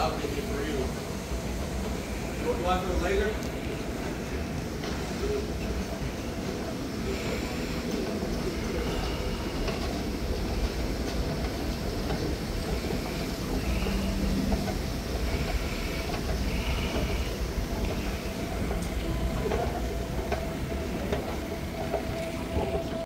I'll dude, it for. Do I feel later?